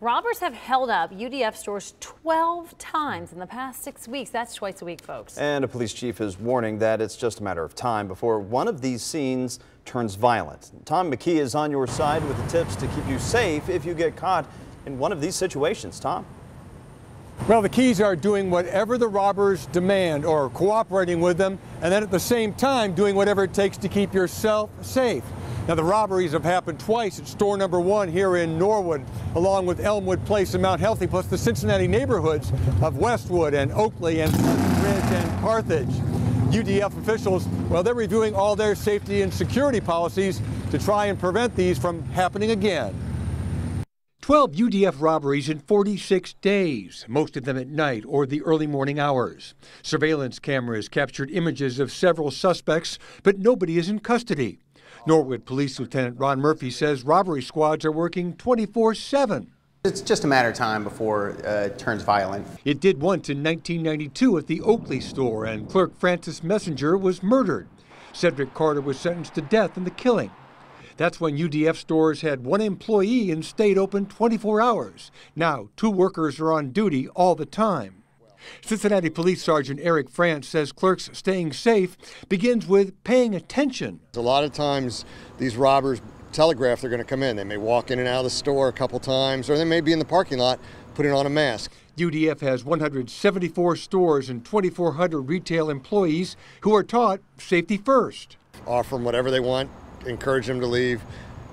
Robbers have held up UDF stores 12 times in the past six weeks. That's twice a week, folks. And a police chief is warning that it's just a matter of time before one of these scenes turns violent. Tom McKee is on your side with the tips to keep you safe if you get caught in one of these situations. Tom? Well, the keys are doing whatever the robbers demand or cooperating with them, and then at the same time doing whatever it takes to keep yourself safe. Now, the robberies have happened twice at store number one here in Norwood, along with Elmwood Place and Mount Healthy, plus the Cincinnati neighborhoods of Westwood and Oakley and Pleasant Ridge and Carthage. UDF officials, well, they're reviewing all their safety and security policies to try and prevent these from happening again. 12 UDF robberies in 46 days, most of them at night or the early morning hours. Surveillance cameras captured images of several suspects, but nobody is in custody. Norwood Police Lieutenant Ron Murphy says robbery squads are working 24 7. It's just a matter of time before uh, it turns violent. It did once in 1992 at the Oakley store, and clerk Francis Messenger was murdered. Cedric Carter was sentenced to death in the killing. That's when UDF stores had one employee and stayed open 24 hours. Now, two workers are on duty all the time. Cincinnati Police Sergeant Eric France says clerks staying safe begins with paying attention. A lot of times these robbers telegraph they're going to come in. They may walk in and out of the store a couple times, or they may be in the parking lot putting on a mask. UDF has 174 stores and 2,400 retail employees who are taught safety first. Offer them whatever they want, encourage them to leave,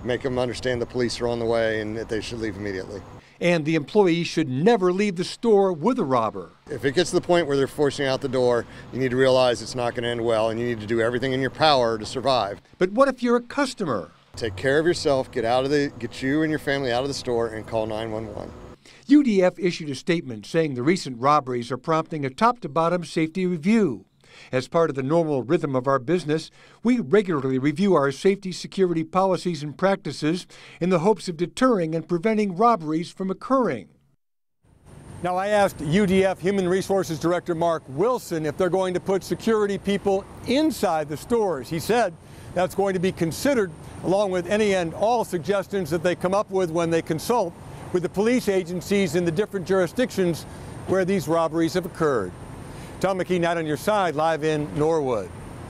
make them understand the police are on the way and that they should leave immediately and the employee should never leave the store with a robber. If it gets to the point where they're forcing out the door, you need to realize it's not going to end well and you need to do everything in your power to survive. But what if you're a customer? Take care of yourself, get out of the get you and your family out of the store and call 911. UDF issued a statement saying the recent robberies are prompting a top to bottom safety review. As part of the normal rhythm of our business, we regularly review our safety security policies and practices in the hopes of deterring and preventing robberies from occurring. Now, I asked UDF Human Resources Director Mark Wilson if they're going to put security people inside the stores. He said that's going to be considered along with any and all suggestions that they come up with when they consult with the police agencies in the different jurisdictions where these robberies have occurred. Tom McKee, 9 on Your Side, live in Norwood.